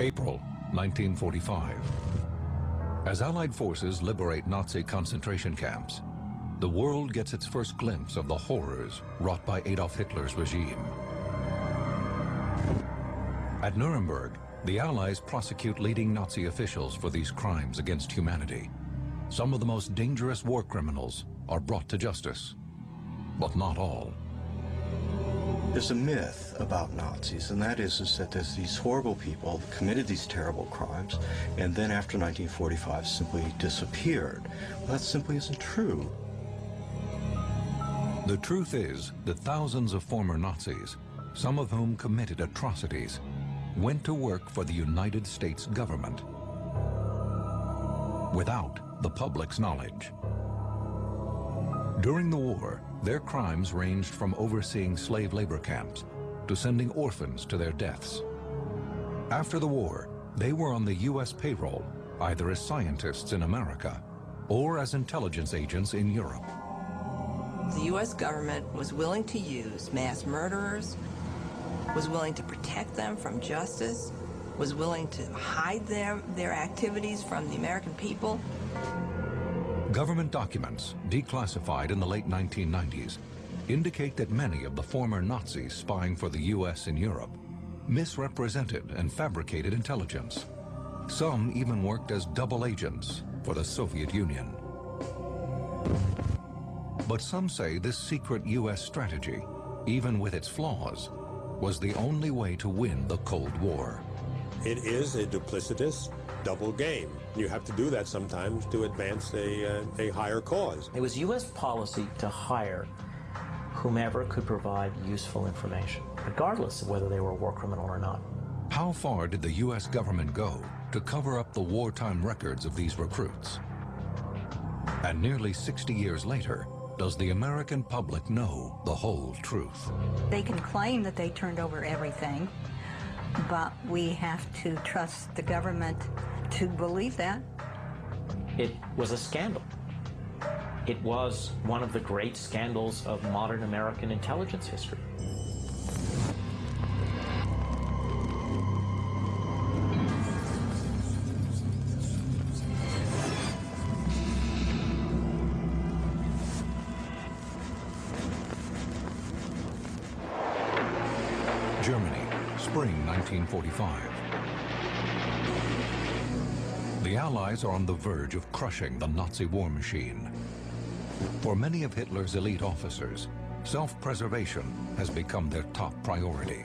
April 1945. As Allied forces liberate Nazi concentration camps, the world gets its first glimpse of the horrors wrought by Adolf Hitler's regime. At Nuremberg, the Allies prosecute leading Nazi officials for these crimes against humanity. Some of the most dangerous war criminals are brought to justice, but not all. There's a myth about Nazis, and that is, is that there's these horrible people committed these terrible crimes, and then after 1945 simply disappeared. Well, that simply isn't true. The truth is that thousands of former Nazis, some of whom committed atrocities, went to work for the United States government without the public's knowledge. During the war, their crimes ranged from overseeing slave labor camps to sending orphans to their deaths. After the war, they were on the U.S. payroll, either as scientists in America or as intelligence agents in Europe. The U.S. government was willing to use mass murderers, was willing to protect them from justice, was willing to hide their, their activities from the American people. Government documents, declassified in the late 1990s, indicate that many of the former Nazis spying for the U.S. in Europe misrepresented and fabricated intelligence. Some even worked as double agents for the Soviet Union. But some say this secret U.S. strategy, even with its flaws, was the only way to win the Cold War. It is a duplicitous double game. You have to do that sometimes to advance a, uh, a higher cause. It was U.S. policy to hire whomever could provide useful information, regardless of whether they were a war criminal or not. How far did the U.S. government go to cover up the wartime records of these recruits? And nearly 60 years later, does the American public know the whole truth? They can claim that they turned over everything, but we have to trust the government to believe that. It was a scandal. It was one of the great scandals of modern American intelligence history. Germany, spring 1945. The Allies are on the verge of crushing the Nazi war machine. For many of Hitler's elite officers, self-preservation has become their top priority.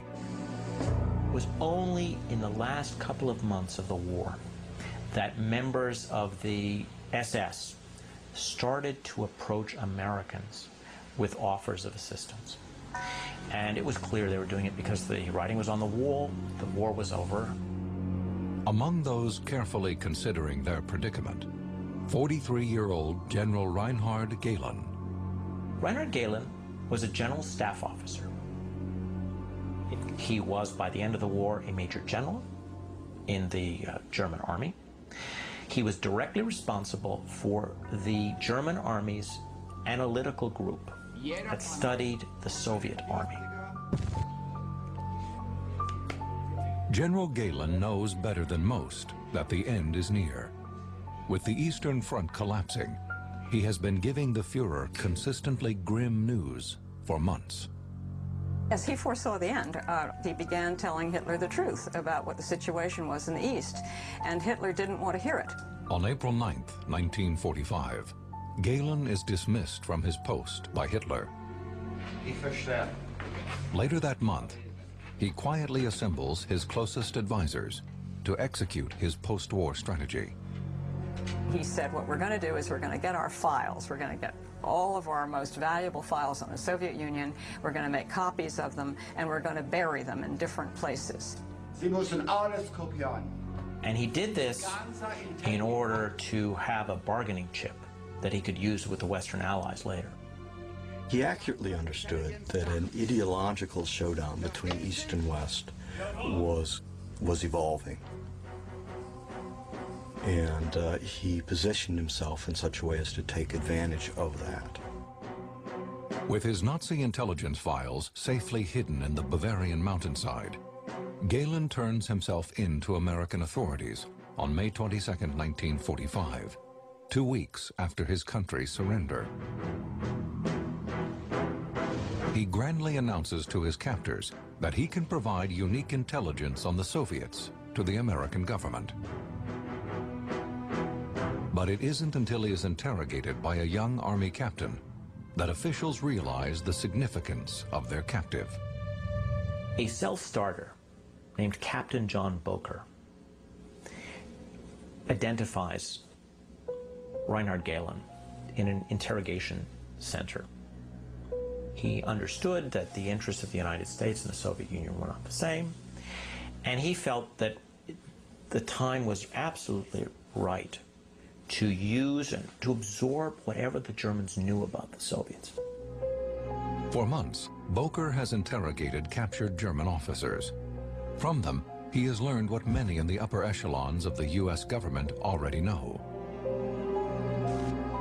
It was only in the last couple of months of the war that members of the SS started to approach Americans with offers of assistance. And it was clear they were doing it because the writing was on the wall, the war was over. Among those carefully considering their predicament, 43-year-old General Reinhard Gehlen. Reinhard Gehlen was a general staff officer. He was, by the end of the war, a major general in the uh, German army. He was directly responsible for the German army's analytical group that studied the Soviet army. General Gehlen knows better than most that the end is near. With the Eastern Front collapsing, he has been giving the Fuhrer consistently grim news for months. As he foresaw the end, uh, he began telling Hitler the truth about what the situation was in the East, and Hitler didn't want to hear it. On April 9, 1945, Gehlen is dismissed from his post by Hitler. Later that month, he quietly assembles his closest advisors to execute his post-war strategy. He said, what we're going to do is we're going to get our files. We're going to get all of our most valuable files on the Soviet Union. We're going to make copies of them, and we're going to bury them in different places. Sie müssen alles kopieren. And he did this in order to have a bargaining chip that he could use with the Western Allies later. He accurately understood that an ideological showdown between East and West was, was evolving. And uh, he positioned himself in such a way as to take advantage of that. With his Nazi intelligence files safely hidden in the Bavarian mountainside, Gehlen turns himself in to American authorities on May 22, 1945, two weeks after his country's surrender. He grandly announces to his captors that he can provide unique intelligence on the Soviets to the American government. But it isn't until he is interrogated by a young army captain that officials realize the significance of their captive. A self-starter named Captain John Boker identifies Reinhard Gehlen in an interrogation center. He understood that the interests of the United States and the Soviet Union were not the same, and he felt that the time was absolutely right to use and to absorb whatever the Germans knew about the Soviets. For months, Boker has interrogated captured German officers. From them, he has learned what many in the upper echelons of the U.S. government already know.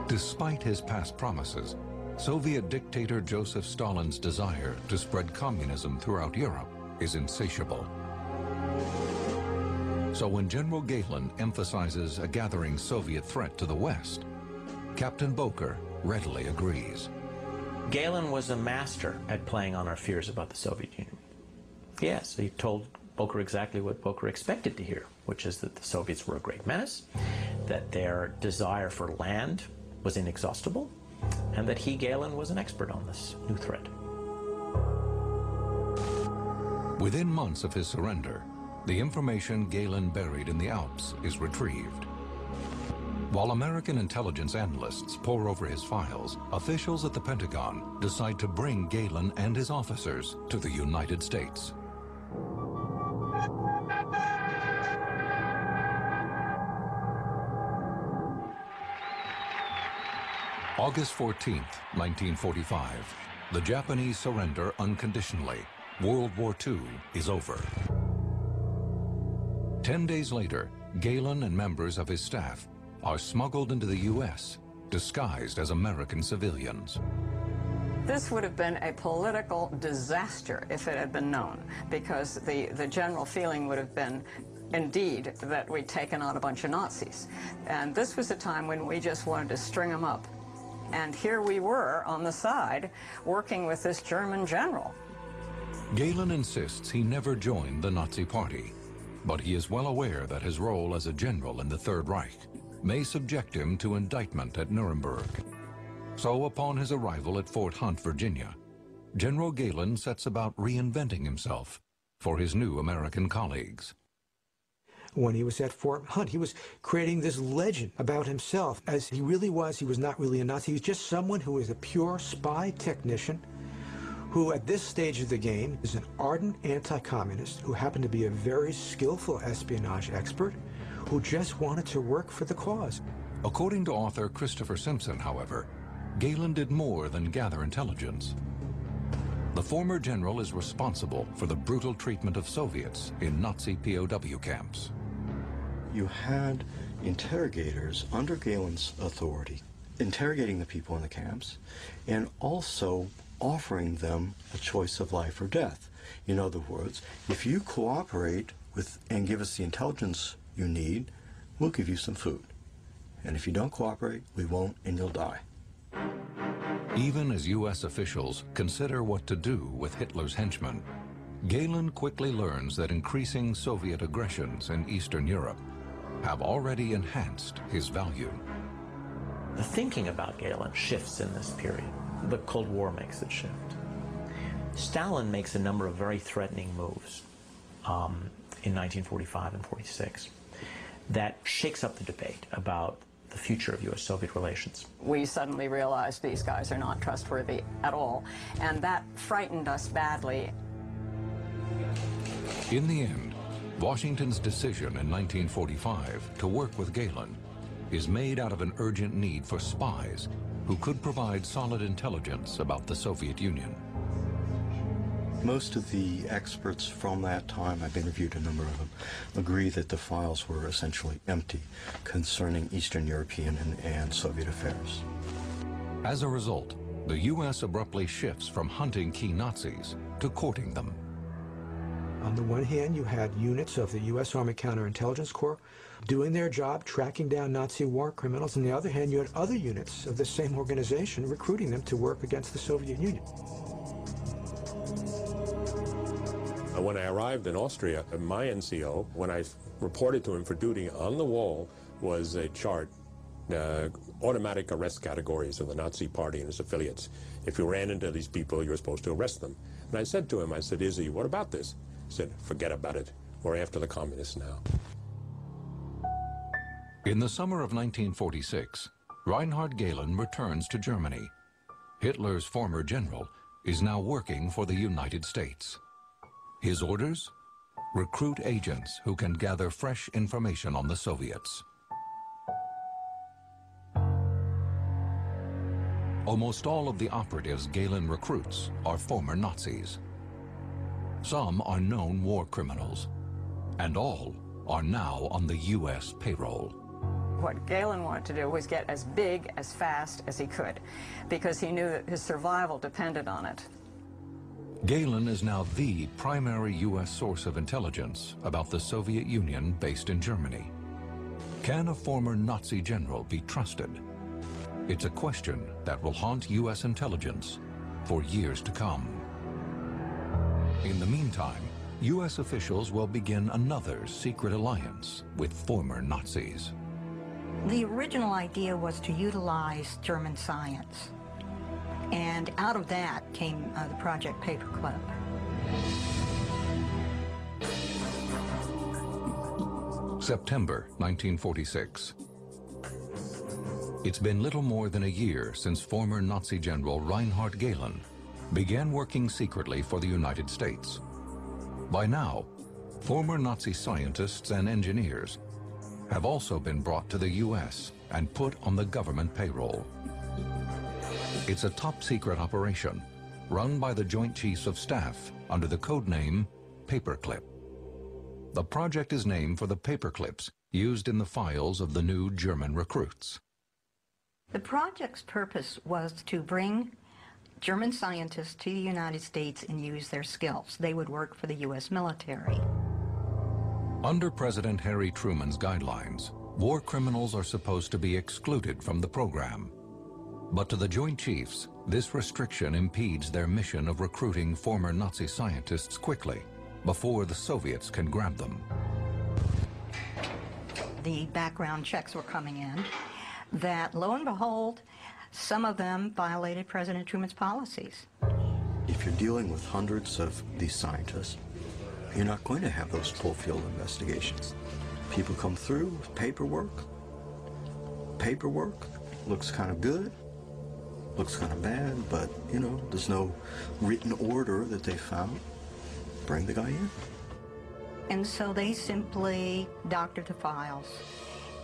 Despite his past promises, Soviet dictator Joseph Stalin's desire to spread communism throughout Europe is insatiable. So when General Gehlen emphasizes a gathering Soviet threat to the West, Captain Boker readily agrees. Gehlen was a master at playing on our fears about the Soviet Union. Yes, he told Boker exactly what Boker expected to hear, which is that the Soviets were a great menace, that their desire for land was inexhaustible, and that he, Gehlen, was an expert on this new threat. Within months of his surrender, the information Gehlen buried in the Alps is retrieved. While American intelligence analysts pore over his files, officials at the Pentagon decide to bring Gehlen and his officers to the United States. August 14, 1945. The Japanese surrender unconditionally. World War II is over. Ten days later, Gehlen and members of his staff are smuggled into the U.S., disguised as American civilians. This would have been a political disaster if it had been known, because the, the general feeling would have been indeed that we'd taken on a bunch of Nazis. And this was a time when we just wanted to string them up and here we were on the side working with this German general. Gehlen insists he never joined the Nazi Party, but he is well aware that his role as a general in the Third Reich may subject him to indictment at Nuremberg. So upon his arrival at Fort Hunt, Virginia, General Gehlen sets about reinventing himself for his new American colleagues when he was at Fort Hunt. He was creating this legend about himself as he really was. He was not really a Nazi. He was just someone who was a pure spy technician who at this stage of the game is an ardent anti-communist who happened to be a very skillful espionage expert who just wanted to work for the cause. According to author Christopher Simpson, however, Gehlen did more than gather intelligence. The former general is responsible for the brutal treatment of Soviets in Nazi POW camps you had interrogators under Gehlen's authority interrogating the people in the camps and also offering them a choice of life or death. In other words, if you cooperate with and give us the intelligence you need, we'll give you some food. And if you don't cooperate, we won't and you'll die. Even as U.S. officials consider what to do with Hitler's henchmen, Gehlen quickly learns that increasing Soviet aggressions in Eastern Europe have already enhanced his value. The thinking about Gehlen shifts in this period. The Cold War makes it shift. Stalin makes a number of very threatening moves um, in 1945 and 46 that shakes up the debate about the future of U.S.-Soviet relations. We suddenly realized these guys are not trustworthy at all, and that frightened us badly. In the end, Washington's decision in 1945 to work with Gehlen is made out of an urgent need for spies who could provide solid intelligence about the Soviet Union. Most of the experts from that time, I've interviewed a number of them, agree that the files were essentially empty concerning Eastern European and, and Soviet affairs. As a result, the U.S. abruptly shifts from hunting key Nazis to courting them On the one hand, you had units of the U.S. Army Counterintelligence Corps doing their job, tracking down Nazi war criminals. On the other hand, you had other units of the same organization recruiting them to work against the Soviet Union. When I arrived in Austria, my NCO, when I reported to him for duty, on the wall was a chart, uh, automatic arrest categories of the Nazi Party and its affiliates. If you ran into these people, you were supposed to arrest them. And I said to him, I said, Izzy, what about this? Said, forget about it. We're after the communists now. In the summer of 1946, Reinhard Gehlen returns to Germany. Hitler's former general is now working for the United States. His orders? Recruit agents who can gather fresh information on the Soviets. Almost all of the operatives Gehlen recruits are former Nazis. Some are known war criminals, and all are now on the U.S. payroll. What Gehlen wanted to do was get as big as fast as he could because he knew that his survival depended on it. Gehlen is now the primary U.S. source of intelligence about the Soviet Union based in Germany. Can a former Nazi general be trusted? It's a question that will haunt U.S. intelligence for years to come. In the meantime, U.S. officials will begin another secret alliance with former Nazis. The original idea was to utilize German science. And out of that came uh, the Project Paperclip. September 1946. It's been little more than a year since former Nazi General Reinhard Gehlen began working secretly for the United States. By now, former Nazi scientists and engineers have also been brought to the U.S. and put on the government payroll. It's a top-secret operation run by the Joint Chiefs of Staff under the code name Paperclip. The project is named for the paperclips used in the files of the new German recruits. The project's purpose was to bring German scientists to the United States and use their skills. They would work for the U.S. military. Under President Harry Truman's guidelines, war criminals are supposed to be excluded from the program. But to the Joint Chiefs, this restriction impedes their mission of recruiting former Nazi scientists quickly, before the Soviets can grab them. The background checks were coming in that, lo and behold, some of them violated President Truman's policies. If you're dealing with hundreds of these scientists, you're not going to have those full field investigations. People come through with paperwork. Paperwork looks kind of good, looks kind of bad, but, you know, there's no written order that they found. Bring the guy in. And so they simply doctored the files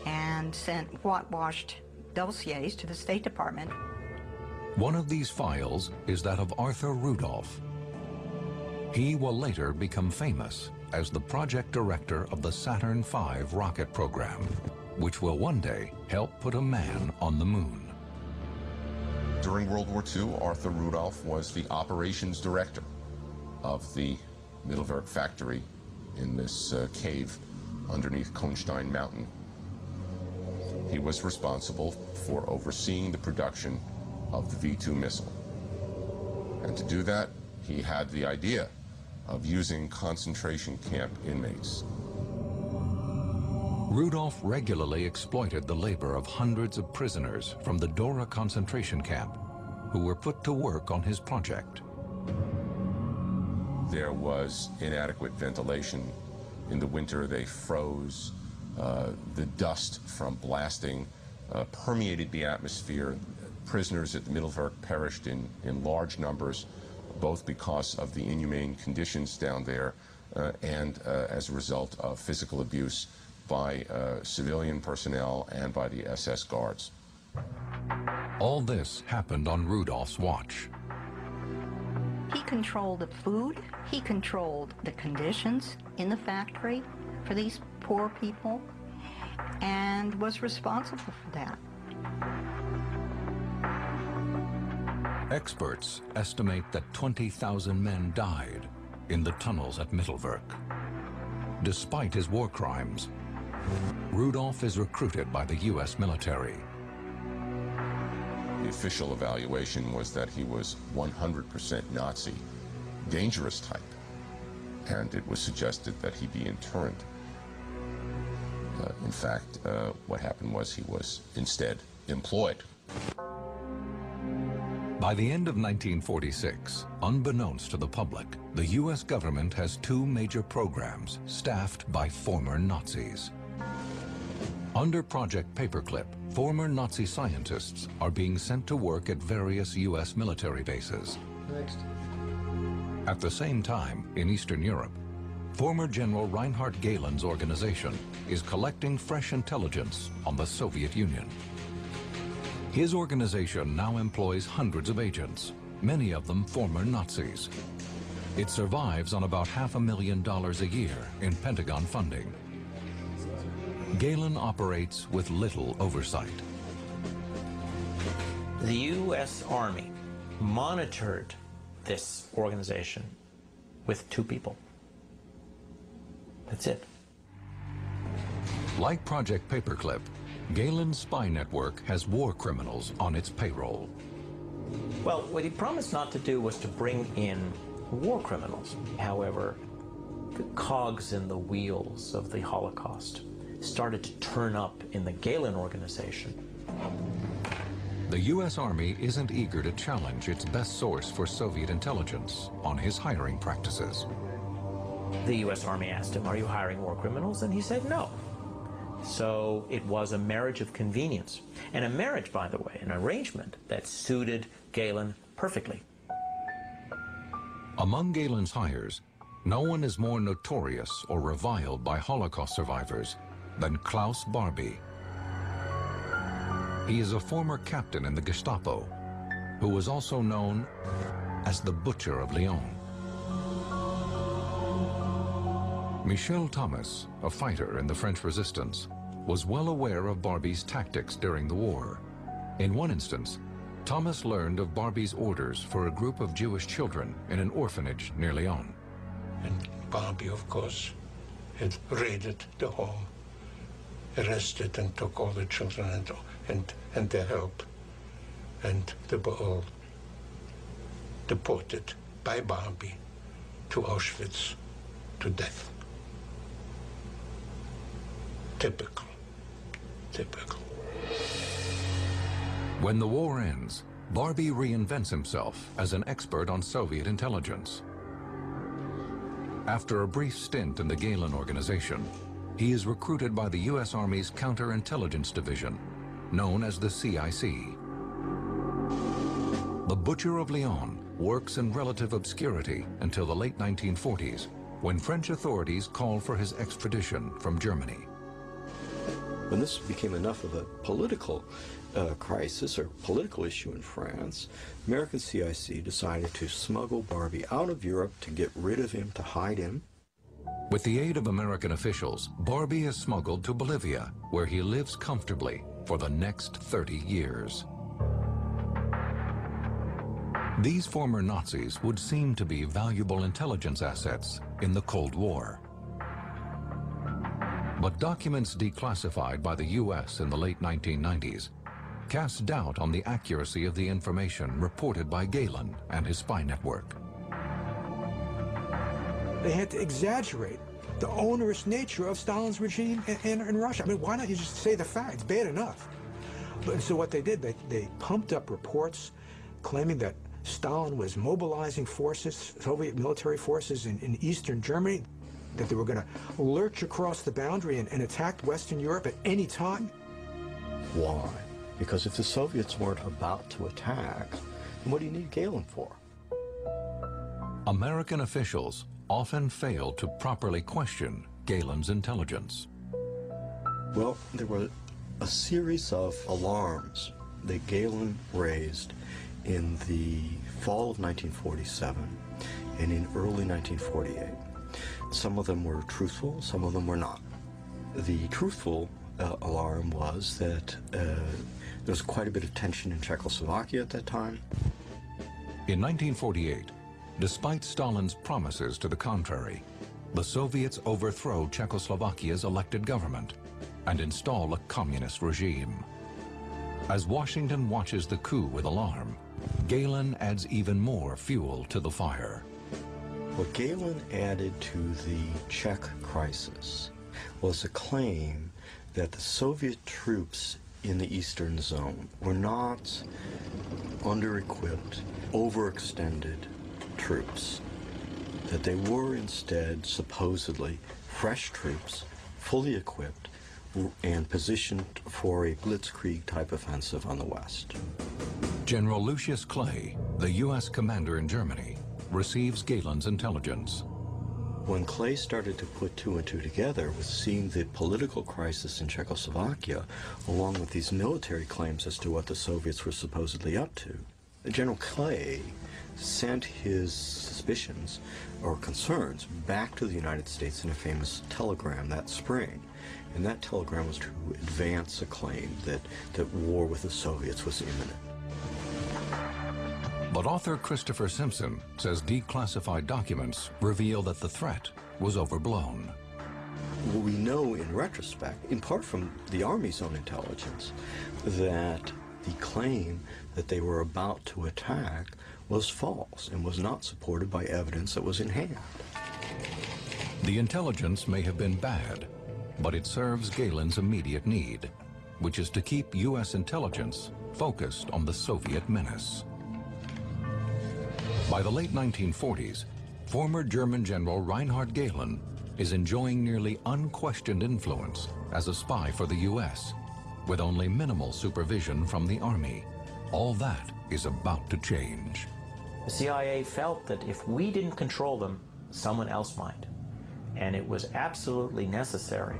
and sent whitewashed dossiers to the State Department. One of these files is that of Arthur Rudolph. He will later become famous as the project director of the Saturn V rocket program, which will one day help put a man on the moon. During World War II, Arthur Rudolph was the operations director of the Mittelwerk factory in this uh, cave underneath Kohnstein Mountain he was responsible for overseeing the production of the V-2 missile. And to do that, he had the idea of using concentration camp inmates. Rudolph regularly exploited the labor of hundreds of prisoners from the Dora concentration camp who were put to work on his project. There was inadequate ventilation. In the winter, they froze. Uh, the dust from blasting uh, permeated the atmosphere. Prisoners at the Mittelwerk perished in, in large numbers, both because of the inhumane conditions down there uh, and uh, as a result of physical abuse by uh, civilian personnel and by the SS guards. All this happened on Rudolph's watch. He controlled the food, he controlled the conditions in the factory for these poor people and was responsible for that. Experts estimate that 20,000 men died in the tunnels at Mittelwerk. Despite his war crimes, Rudolph is recruited by the U.S. military. The official evaluation was that he was 100% Nazi, dangerous type, and it was suggested that he be interned. Uh, in fact, uh, what happened was he was instead employed. By the end of 1946, unbeknownst to the public, the U.S. government has two major programs staffed by former Nazis. Under Project Paperclip, former Nazi scientists are being sent to work at various U.S. military bases. Next. At the same time, in Eastern Europe, former General Reinhard Gehlen's organization is collecting fresh intelligence on the Soviet Union. His organization now employs hundreds of agents, many of them former Nazis. It survives on about half a million dollars a year in Pentagon funding. Gehlen operates with little oversight. The U.S. Army monitored this organization with two people. That's it. Like Project Paperclip, Gehlen's spy network has war criminals on its payroll. Well, what he promised not to do was to bring in war criminals. However, the cogs in the wheels of the Holocaust started to turn up in the Gehlen organization. The U.S. Army isn't eager to challenge its best source for Soviet intelligence on his hiring practices. The U.S. Army asked him, Are you hiring war criminals? And he said, No. So it was a marriage of convenience. And a marriage, by the way, an arrangement that suited Gehlen perfectly. Among Gehlen's hires, no one is more notorious or reviled by Holocaust survivors than Klaus Barbie. He is a former captain in the Gestapo, who was also known as the Butcher of Lyon. Michel Thomas, a fighter in the French resistance, was well aware of Barbie's tactics during the war. In one instance, Thomas learned of Barbie's orders for a group of Jewish children in an orphanage near Lyon. And Barbie, of course, had raided the home, arrested and took all the children and, and, and their help. And they were all deported by Barbie to Auschwitz to death. Typical. Typical. When the war ends, Barbie reinvents himself as an expert on Soviet intelligence. After a brief stint in the Gehlen organization, he is recruited by the U.S. Army's Counterintelligence Division, known as the CIC. The Butcher of Lyon works in relative obscurity until the late 1940s, when French authorities call for his extradition from Germany. When this became enough of a political uh, crisis or political issue in France, American CIC decided to smuggle Barbie out of Europe to get rid of him, to hide him. With the aid of American officials, Barbie is smuggled to Bolivia, where he lives comfortably for the next 30 years. These former Nazis would seem to be valuable intelligence assets in the Cold War. But documents declassified by the U.S. in the late 1990s cast doubt on the accuracy of the information reported by Gehlen and his spy network. They had to exaggerate the onerous nature of Stalin's regime in, in, in Russia. I mean, why don't you just say the facts? Bad enough. But so what they did, they, they pumped up reports claiming that Stalin was mobilizing forces, Soviet military forces in, in eastern Germany that they were going to lurch across the boundary and, and attack Western Europe at any time? Why? Because if the Soviets weren't about to attack, then what do you need Gehlen for? American officials often failed to properly question Gehlen's intelligence. Well, there were a series of alarms that Gehlen raised in the fall of 1947 and in early 1948. Some of them were truthful, some of them were not. The truthful uh, alarm was that uh, there was quite a bit of tension in Czechoslovakia at that time. In 1948, Despite Stalin's promises to the contrary, the Soviets overthrow Czechoslovakia's elected government and install a communist regime. As Washington watches the coup with alarm, Gehlen adds even more fuel to the fire. What Gehlen added to the Czech crisis was a claim that the Soviet troops in the Eastern Zone were not under-equipped, overextended troops, that they were instead supposedly fresh troops, fully equipped, and positioned for a blitzkrieg type offensive on the West. General Lucius Clay, the U.S. commander in Germany, receives Gehlen's intelligence. When Clay started to put two and two together with seeing the political crisis in Czechoslovakia, along with these military claims as to what the Soviets were supposedly up to, General Clay sent his suspicions or concerns back to the United States in a famous telegram that spring. And that telegram was to advance a claim that, that war with the Soviets was imminent. But author Christopher Simpson says declassified documents reveal that the threat was overblown. We know in retrospect, in part from the Army's own intelligence, that the claim that they were about to attack was false and was not supported by evidence that was in hand. The intelligence may have been bad, but it serves Gehlen's immediate need, which is to keep U.S. intelligence focused on the Soviet menace. By the late 1940s, former German General Reinhard Gehlen is enjoying nearly unquestioned influence as a spy for the U.S., with only minimal supervision from the Army. All that is about to change. The CIA felt that if we didn't control them, someone else might. And it was absolutely necessary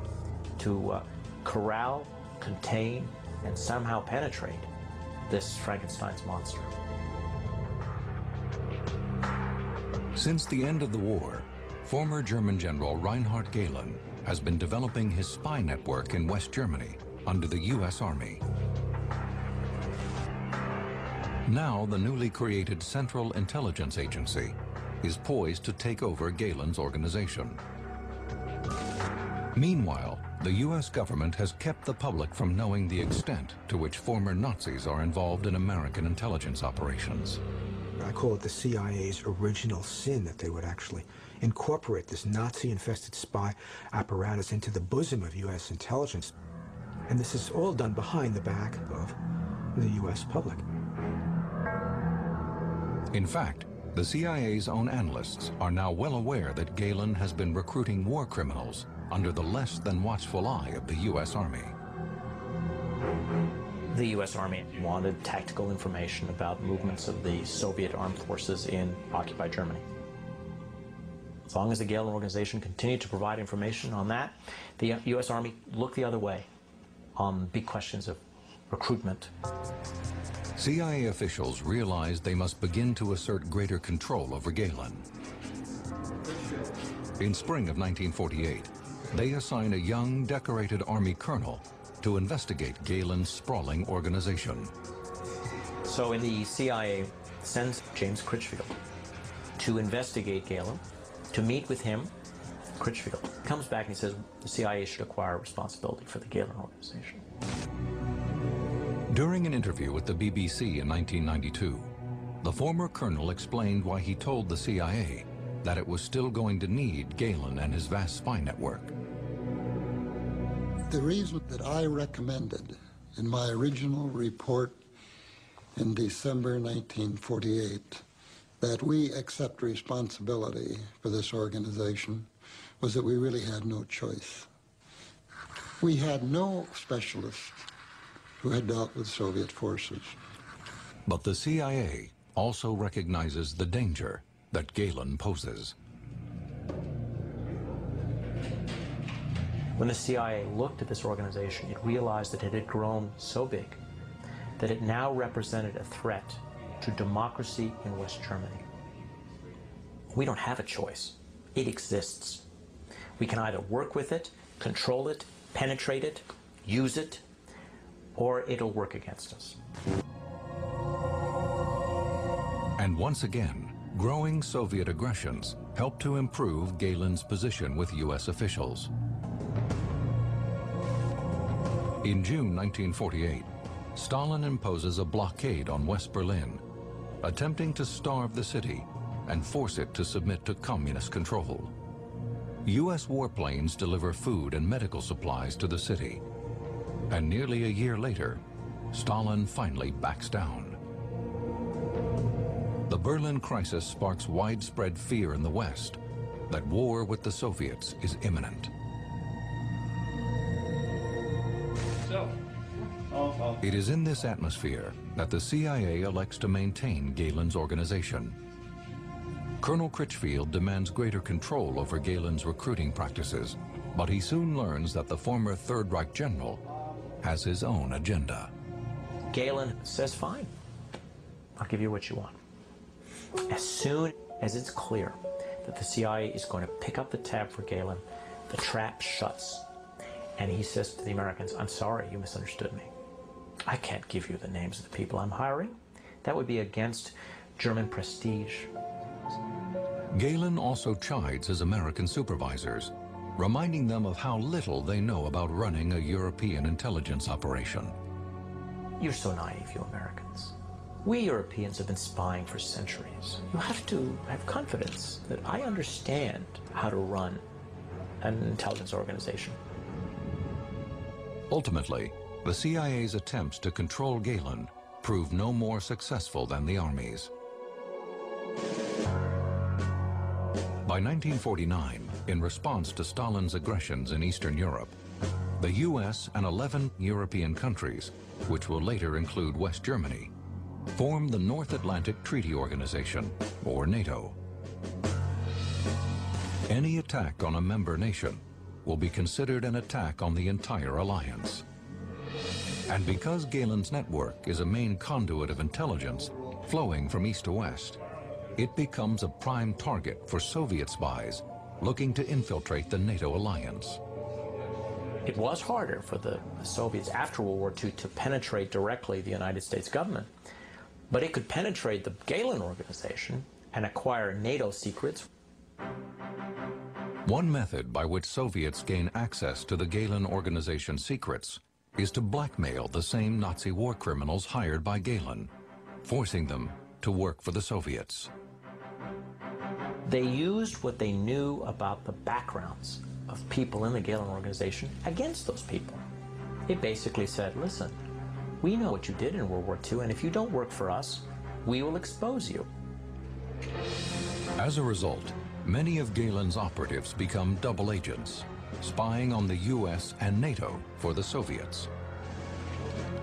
to uh, corral, contain, and somehow penetrate this Frankenstein's monster. Since the end of the war, former German General Reinhard Gehlen has been developing his spy network in West Germany under the U.S. Army. Now the newly created Central Intelligence Agency is poised to take over Gehlen's organization. Meanwhile, the U.S. government has kept the public from knowing the extent to which former Nazis are involved in American intelligence operations. I call it the CIA's original sin that they would actually incorporate this Nazi-infested spy apparatus into the bosom of U.S. intelligence. And this is all done behind the back of the U.S. public. In fact, the CIA's own analysts are now well aware that Gehlen has been recruiting war criminals under the less than watchful eye of the U.S. Army. The U.S. Army wanted tactical information about movements of the Soviet armed forces in occupied Germany. As long as the Gehlen organization continued to provide information on that, the U.S. Army looked the other way on big questions of recruitment. CIA officials realized they must begin to assert greater control over Gehlen. In spring of 1948, they assign a young, decorated Army colonel to investigate Gehlen's sprawling organization. So in the CIA sends James Critchfield to investigate Gehlen, to meet with him. Critchfield comes back and he says the CIA should acquire responsibility for the Gehlen organization. During an interview with the BBC in 1992, the former colonel explained why he told the CIA that it was still going to need Gehlen and his vast spy network. The reason that I recommended in my original report in December 1948 that we accept responsibility for this organization was that we really had no choice. We had no specialists who had dealt with Soviet forces. But the CIA also recognizes the danger that Gehlen poses. When the CIA looked at this organization, it realized that it had grown so big that it now represented a threat to democracy in West Germany. We don't have a choice. It exists. We can either work with it, control it, penetrate it, use it, or it'll work against us. And once again, growing Soviet aggressions helped to improve Gehlen's position with U.S. officials. In June 1948, Stalin imposes a blockade on West Berlin, attempting to starve the city and force it to submit to communist control. U.S. warplanes deliver food and medical supplies to the city. And nearly a year later, Stalin finally backs down. The Berlin crisis sparks widespread fear in the West that war with the Soviets is imminent. Oh, oh. It is in this atmosphere that the CIA elects to maintain Gehlen's organization. Colonel Critchfield demands greater control over Gehlen's recruiting practices, but he soon learns that the former Third Reich general has his own agenda. Gehlen says, fine, I'll give you what you want. As soon as it's clear that the CIA is going to pick up the tab for Gehlen, the trap shuts. And he says to the Americans, I'm sorry, you misunderstood me. I can't give you the names of the people I'm hiring. That would be against German prestige. Gehlen also chides his American supervisors, reminding them of how little they know about running a European intelligence operation. You're so naive, you Americans. We Europeans have been spying for centuries. You have to have confidence that I understand how to run an intelligence organization. Ultimately, the CIA's attempts to control Gehlen proved no more successful than the Army's. By 1949, in response to Stalin's aggressions in Eastern Europe, the US and 11 European countries, which will later include West Germany, formed the North Atlantic Treaty Organization, or NATO. Any attack on a member nation will be considered an attack on the entire alliance. And because Gehlen's network is a main conduit of intelligence flowing from east to west, it becomes a prime target for Soviet spies looking to infiltrate the NATO alliance. It was harder for the Soviets after World War II to penetrate directly the United States government, but it could penetrate the Gehlen organization and acquire NATO secrets. One method by which Soviets gain access to the Gehlen organization secrets is to blackmail the same Nazi war criminals hired by Gehlen, forcing them to work for the Soviets. They used what they knew about the backgrounds of people in the Gehlen organization against those people. It basically said, listen, we know what you did in World War II, and if you don't work for us, we will expose you. As a result, many of Gehlen's operatives become double agents, spying on the US and NATO for the Soviets.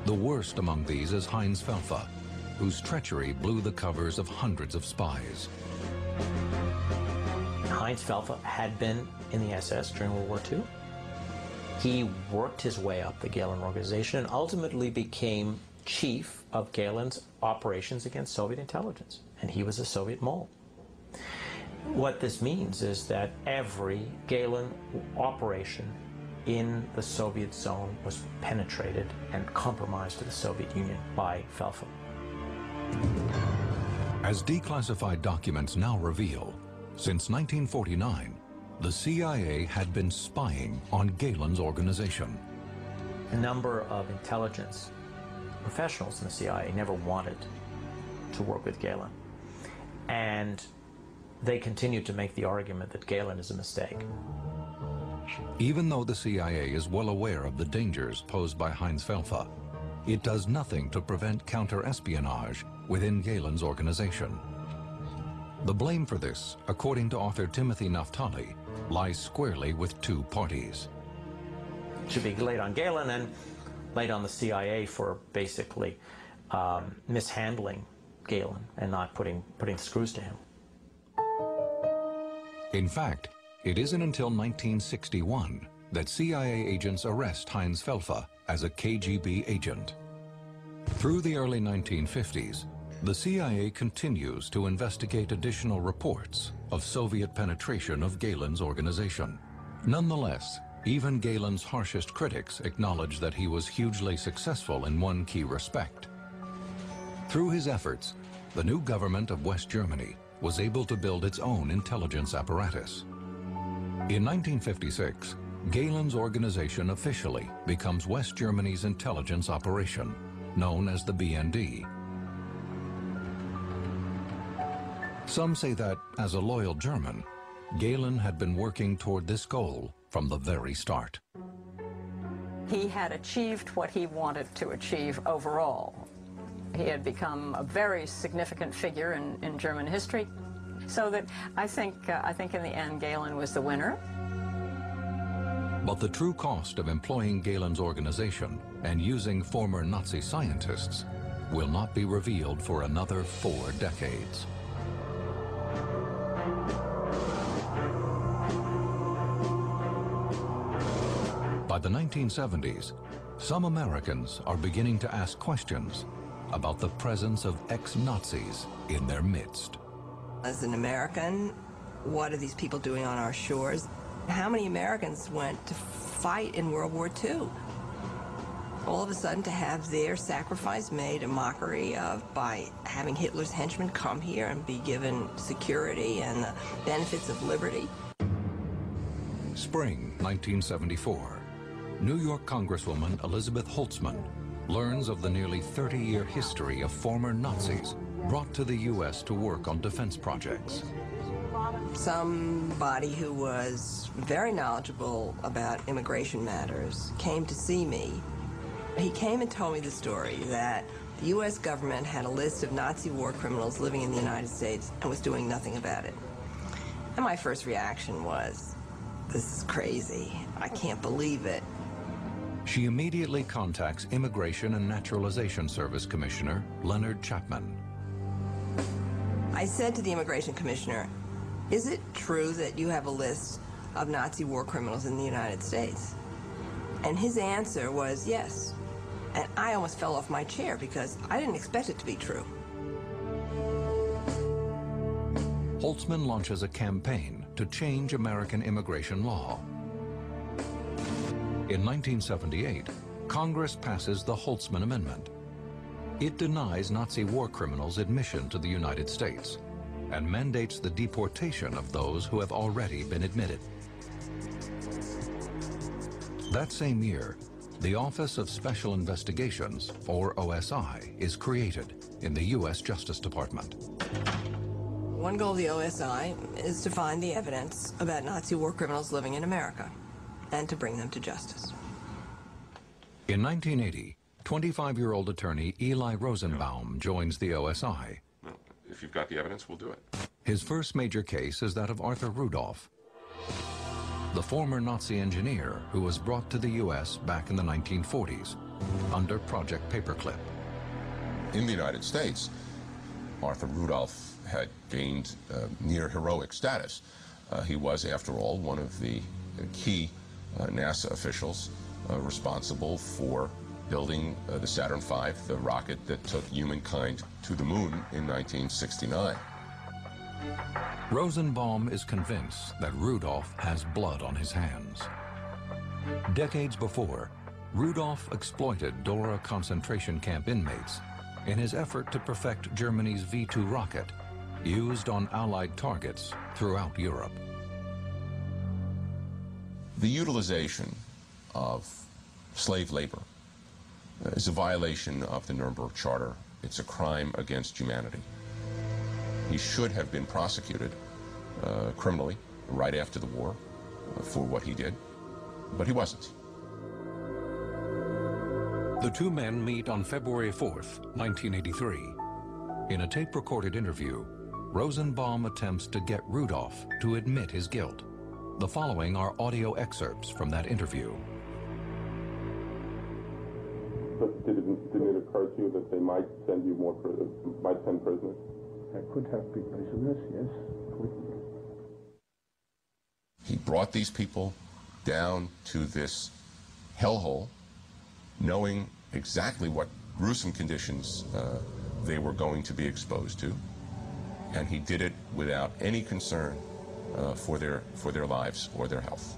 The worst among these is Heinz Felfe, whose treachery blew the covers of hundreds of spies. Heinz Felfe had been in the SS during World War II. He worked his way up the Gehlen organization and ultimately became chief of Gehlen's operations against Soviet intelligence. And he was a Soviet mole. What this means is that every Gehlen operation in the Soviet zone was penetrated and compromised to the Soviet Union by Felfe. As declassified documents now reveal, since 1949, the CIA had been spying on Gehlen's organization. A number of intelligence professionals in the CIA never wanted to work with Gehlen. And they continue to make the argument that Gehlen is a mistake. Even though the CIA is well aware of the dangers posed by Heinz Felfe, it does nothing to prevent counter-espionage within Gehlen's organization. The blame for this, according to author Timothy Naftali, lies squarely with two parties. It should be laid on Gehlen and laid on the CIA for basically um, mishandling Gehlen and not putting, putting screws to him. In fact, it isn't until 1961 that CIA agents arrest Heinz Felfe as a KGB agent. Through the early 1950s, the CIA continues to investigate additional reports of Soviet penetration of Gehlen's organization. Nonetheless, even Gehlen's harshest critics acknowledge that he was hugely successful in one key respect. Through his efforts, the new government of West Germany was able to build its own intelligence apparatus. In 1956, Gehlen's organization officially becomes West Germany's intelligence operation, known as the BND. Some say that, as a loyal German, Gehlen had been working toward this goal from the very start. He had achieved what he wanted to achieve overall. He had become a very significant figure in, in German history. So that I think, uh, I think in the end, Gehlen was the winner. But the true cost of employing Gehlen's organization and using former Nazi scientists will not be revealed for another four decades. By the 1970s, some Americans are beginning to ask questions about the presence of ex-Nazis in their midst. As an American, what are these people doing on our shores? How many Americans went to fight in World War II? All of a sudden to have their sacrifice made a mockery of by having Hitler's henchmen come here and be given security and the benefits of liberty. Spring 1974. New York Congresswoman Elizabeth Holtzman learns of the nearly 30-year history of former Nazis brought to the U.S. to work on defense projects. Somebody who was very knowledgeable about immigration matters came to see me. He came and told me the story that the U.S. government had a list of Nazi war criminals living in the United States and was doing nothing about it. And my first reaction was, this is crazy. I can't believe it. She immediately contacts Immigration and Naturalization Service Commissioner Leonard Chapman. I said to the Immigration Commissioner, is it true that you have a list of Nazi war criminals in the United States? And his answer was yes. And I almost fell off my chair because I didn't expect it to be true. Holtzman launches a campaign to change American immigration law. In 1978, Congress passes the Holtzman Amendment. It denies Nazi war criminals admission to the United States and mandates the deportation of those who have already been admitted. That same year, the Office of Special Investigations, or OSI, is created in the U.S. Justice Department. One goal of the OSI is to find the evidence about Nazi war criminals living in America and to bring them to justice. In 1980, 25-year-old attorney Eli Rosenbaum joins the OSI. Well, if you've got the evidence, we'll do it. His first major case is that of Arthur Rudolph, the former Nazi engineer who was brought to the U.S. back in the 1940s under Project Paperclip. In the United States, Arthur Rudolph had gained uh, near heroic status. Uh, he was, after all, one of the uh, key NASA officials uh, responsible for building uh, the Saturn V, the rocket that took humankind to the moon in 1969. Rosenbaum is convinced that Rudolph has blood on his hands. Decades before, Rudolph exploited Dora concentration camp inmates in his effort to perfect Germany's V-2 rocket used on Allied targets throughout Europe. The utilization of slave labor is a violation of the Nuremberg Charter. It's a crime against humanity. He should have been prosecuted uh, criminally right after the war uh, for what he did, but he wasn't. The two men meet on February 4th, 1983. In a tape-recorded interview, Rosenbaum attempts to get Rudolph to admit his guilt. The following are audio excerpts from that interview. But did it, did it occur to you that they might send you more, might send prisoners? I could have been prisoners, yes. He brought these people down to this hellhole, knowing exactly what gruesome conditions uh, they were going to be exposed to, and he did it without any concern uh, for their for their lives or their health.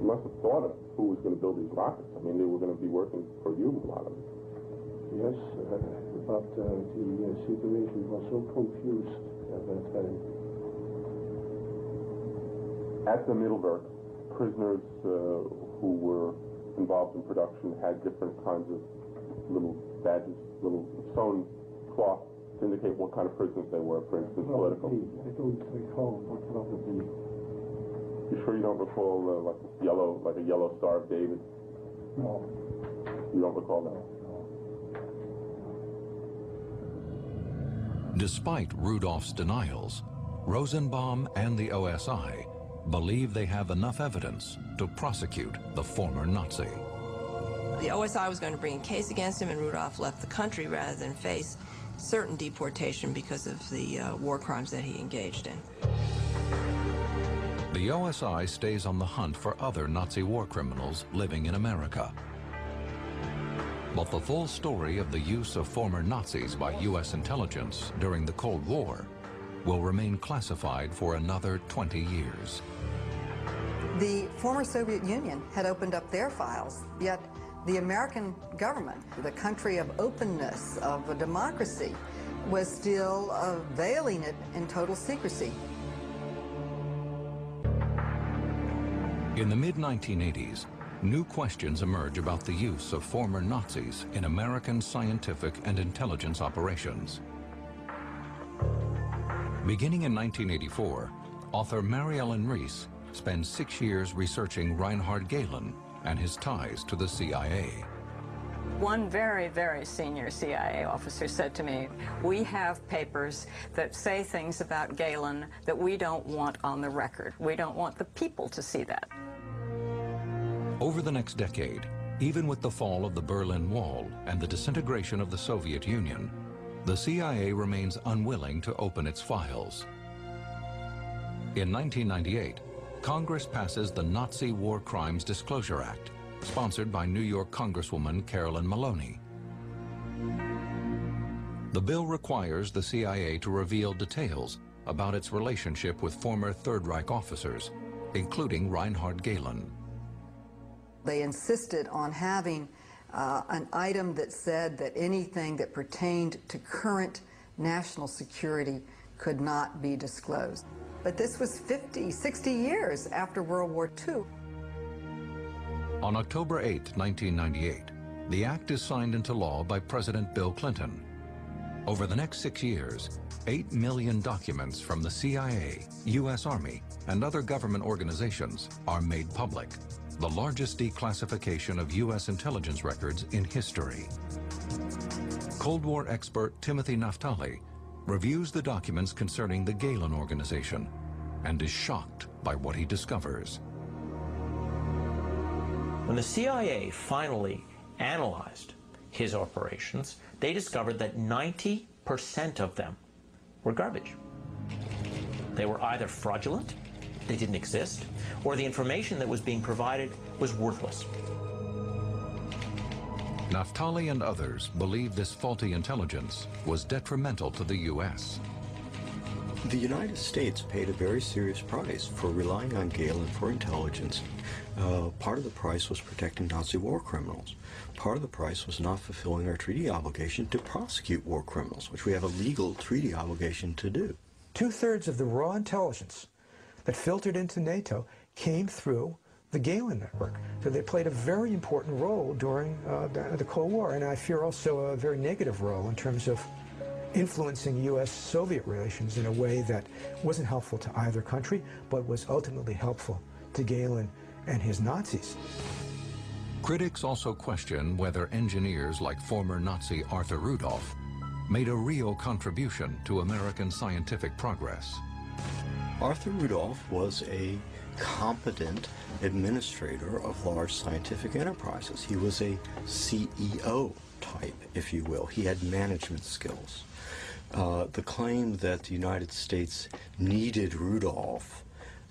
You must have thought of who was going to build these rockets. I mean, they were going to be working for you, a lot of them. Yes, uh, but uh, the uh, situation was so confused at that time. At the Mittelwerk, prisoners uh, who were involved in production had different kinds of little badges, little sewn cloth to indicate what kind of prisoners they were, for instance, political. I don't recall what probably. You sure you don't recall uh, like yellow, like a yellow Star of David? No. You don't recall that? Despite Rudolph's denials, Rosenbaum and the OSI believe they have enough evidence to prosecute the former Nazi. The OSI was going to bring a case against him, and Rudolph left the country rather than face certain deportation because of the uh, war crimes that he engaged in. The OSI stays on the hunt for other Nazi war criminals living in America. But the full story of the use of former Nazis by U.S. intelligence during the Cold War will remain classified for another 20 years. The former Soviet Union had opened up their files, yet the American government, the country of openness, of a democracy, was still uh, veiling it in total secrecy. In the mid-1980s, new questions emerge about the use of former Nazis in American scientific and intelligence operations. Beginning in 1984, author Mary Ellen Reese spends six years researching Reinhard Gehlen and his ties to the CIA. One very, very senior CIA officer said to me, we have papers that say things about Gehlen that we don't want on the record. We don't want the people to see that. Over the next decade, even with the fall of the Berlin Wall and the disintegration of the Soviet Union, the CIA remains unwilling to open its files. In 1998, Congress passes the Nazi War Crimes Disclosure Act, sponsored by New York Congresswoman Carolyn Maloney. The bill requires the CIA to reveal details about its relationship with former Third Reich officers, including Reinhard Gehlen. They insisted on having uh, an item that said that anything that pertained to current national security could not be disclosed. But this was 50, 60 years after World War II. On October 8, 1998, the act is signed into law by President Bill Clinton. Over the next six years, 8 million documents from the CIA, U.S. Army, and other government organizations are made public, the largest declassification of U.S. intelligence records in history. Cold War expert Timothy Naftali reviews the documents concerning the Gehlen organization and is shocked by what he discovers. When the CIA finally analyzed his operations, they discovered that 90% of them were garbage. They were either fraudulent, they didn't exist, or the information that was being provided was worthless. Naftali and others believe this faulty intelligence was detrimental to the U.S. The United States paid a very serious price for relying on Gehlen for intelligence. Uh, part of the price was protecting Nazi war criminals. Part of the price was not fulfilling our treaty obligation to prosecute war criminals, which we have a legal treaty obligation to do. Two-thirds of the raw intelligence that filtered into NATO came through the Gehlen Network. So they played a very important role during uh, the, the, Cold War, and I fear also a very negative role in terms of influencing U.S.-Soviet relations in a way that wasn't helpful to either country, but was ultimately helpful to Gehlen and his Nazis. Critics also question whether engineers like former Nazi Arthur Rudolph made a real contribution to American scientific progress. Arthur Rudolph was a competent administrator of large scientific enterprises. He was a CEO type, if you will. He had management skills. Uh, the claim that the United States needed Rudolph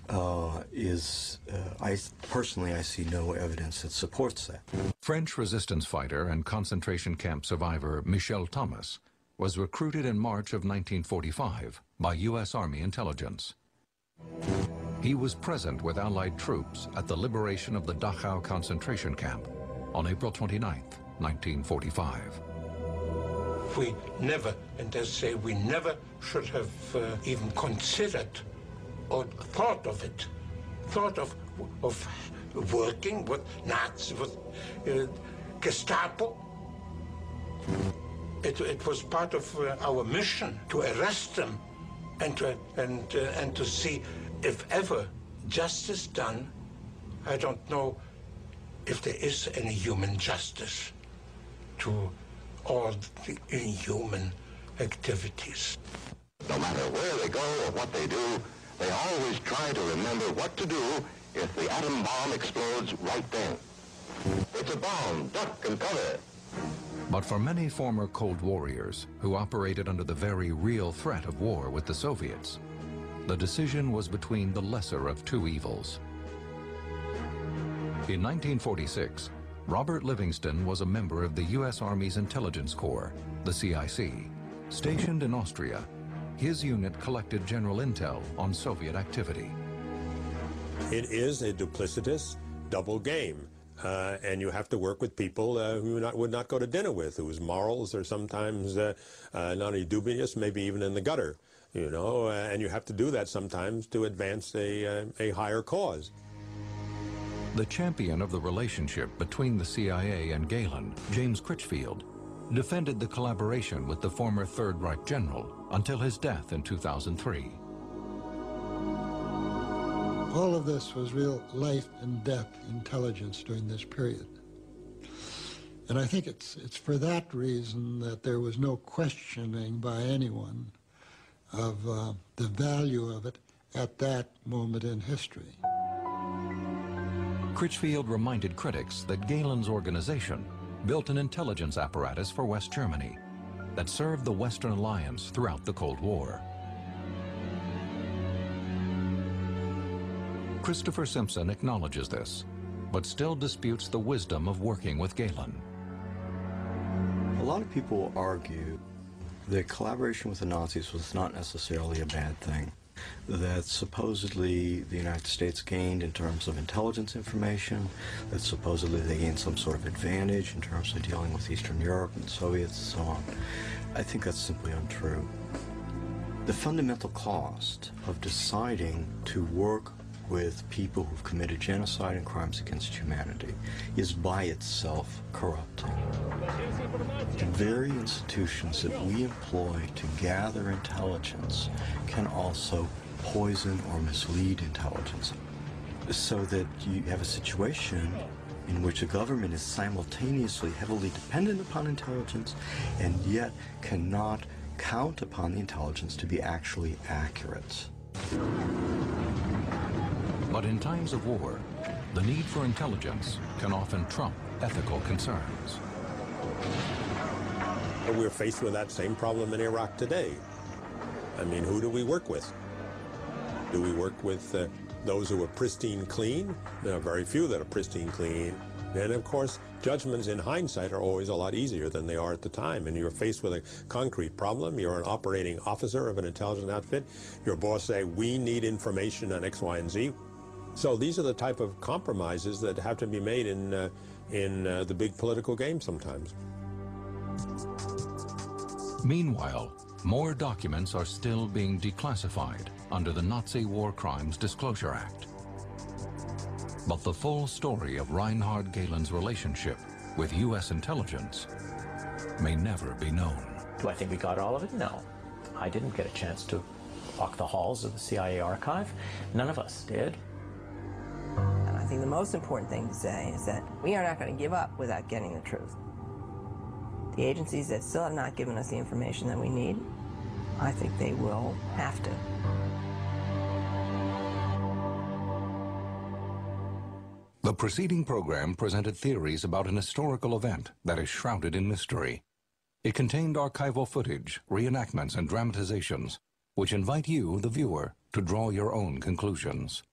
uh, is, uh, I personally, I see no evidence that supports that. French resistance fighter and concentration camp survivor Michel Thomas was recruited in March of 1945 by U.S. Army intelligence. He was present with Allied troops at the liberation of the Dachau concentration camp on April 29, 1945. we never, and I say we never should have uh, even considered or thought of it, thought of, of working with Nazis, with uh, Gestapo. It, it was part of uh, our mission to arrest them and to, and, uh, and to see if ever justice done. I don't know if there is any human justice to all the inhuman activities. No matter where they go or what they do, they always try to remember what to do if the atom bomb explodes right then. It's a bomb, duck and cover. But for many former Cold Warriors who operated under the very real threat of war with the Soviets, the decision was between the lesser of two evils. In 1946, Robert Livingston was a member of the U.S. Army's Intelligence Corps, the CIC. Stationed in Austria, his unit collected general intel on Soviet activity. It is a duplicitous double game. Uh, and you have to work with people uh, who not, would not go to dinner with, whose morals are sometimes uh, uh not only dubious, maybe even in the gutter, you know, uh, and you have to do that sometimes to advance a, uh, a higher cause. The champion of the relationship between the CIA and Gehlen, James Critchfield, defended the collaboration with the former Third Reich general until his death in 2003. All of this was real life and death intelligence during this period. And I think it's, it's for that reason that there was no questioning by anyone of uh, the value of it at that moment in history. Critchfield reminded critics that Gehlen's organization built an intelligence apparatus for West Germany that served the Western Alliance throughout the Cold War. Christopher Simpson acknowledges this, but still disputes the wisdom of working with Gehlen. A lot of people argue that collaboration with the Nazis was not necessarily a bad thing. That supposedly the United States gained in terms of intelligence information, that supposedly they gained some sort of advantage in terms of dealing with Eastern Europe and Soviets and so on. I think that's simply untrue. The fundamental cost of deciding to work with people who've committed genocide and crimes against humanity is by itself corrupting. The very institutions that we employ to gather intelligence can also poison or mislead intelligence so that you have a situation in which a government is simultaneously heavily dependent upon intelligence and yet cannot count upon the intelligence to be actually accurate. But in times of war, the need for intelligence can often trump ethical concerns. We're faced with that same problem in Iraq today. I mean, who do we work with? Do we work with uh, those who are pristine clean? There are very few that are pristine clean. And of course, judgments in hindsight are always a lot easier than they are at the time. And you're faced with a concrete problem. You're an operating officer of an intelligence outfit. Your boss say, we need information on X, Y, and Z. So these are the type of compromises that have to be made in, uh, in uh, the big political game sometimes. Meanwhile, more documents are still being declassified under the Nazi War Crimes Disclosure Act. But the full story of Reinhard Gehlen's relationship with U.S. intelligence may never be known. Do I think we got all of it? No. I didn't get a chance to walk the halls of the CIA archive. None of us did. And I think the most important thing to say is that we are not going to give up without getting the truth. The agencies that still have not given us the information that we need, I think they will have to. The preceding program presented theories about an historical event that is shrouded in mystery. It contained archival footage, reenactments, and dramatizations, which invite you, the viewer, to draw your own conclusions.